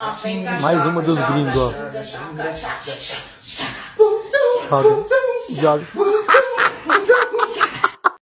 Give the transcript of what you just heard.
Assim, mais uma dos gringos, ó. Joga.